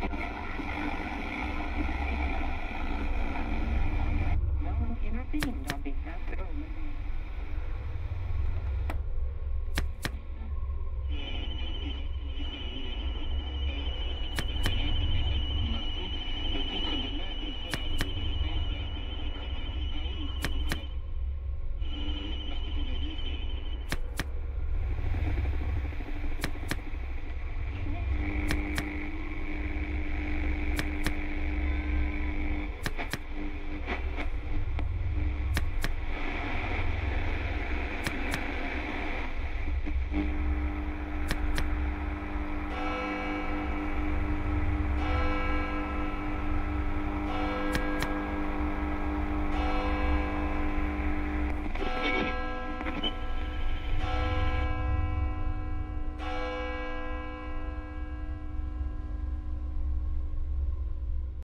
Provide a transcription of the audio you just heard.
Known intervened on